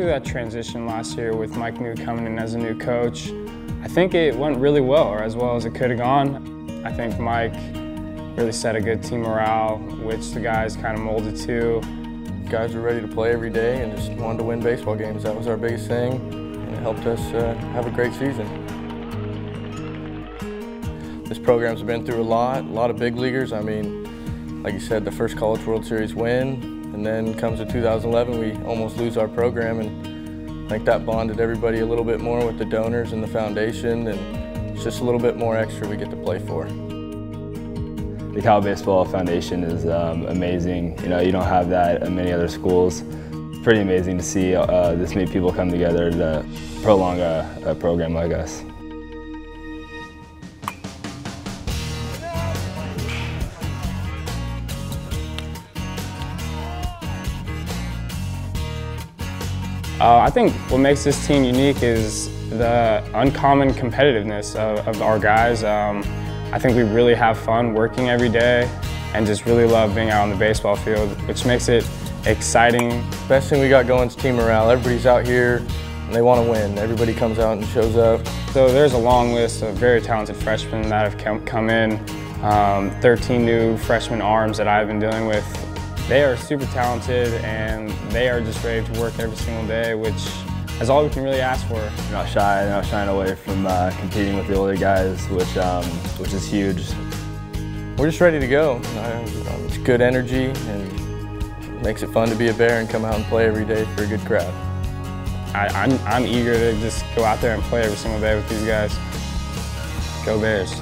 through that transition last year with Mike Neu coming in as a new coach. I think it went really well, or as well as it could have gone. I think Mike really set a good team morale, which the guys kind of molded to. Guys were ready to play every day and just wanted to win baseball games. That was our biggest thing, and it helped us uh, have a great season. This program's been through a lot, a lot of big leaguers. I mean, like you said, the first College World Series win, and then comes to 2011, we almost lose our program, and I think that bonded everybody a little bit more with the donors and the foundation, and it's just a little bit more extra we get to play for. The Cal Baseball Foundation is um, amazing. You know, you don't have that at many other schools. It's pretty amazing to see uh, this many people come together to prolong a, a program like us. Uh, I think what makes this team unique is the uncommon competitiveness of, of our guys. Um, I think we really have fun working every day and just really love being out on the baseball field, which makes it exciting. Best thing we got going is team morale. Everybody's out here and they want to win. Everybody comes out and shows up. So there's a long list of very talented freshmen that have come in. Um, 13 new freshman arms that I've been dealing with they are super talented and they are just ready to work every single day, which is all we can really ask for. They're not shy, they're not shying away from uh, competing with the older guys, which, um, which is huge. We're just ready to go. It's good energy and makes it fun to be a Bear and come out and play every day for a good crowd. I, I'm, I'm eager to just go out there and play every single day with these guys. Go Bears.